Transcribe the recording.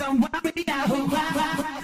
I'm wild, yahoo, wild, wild, wild.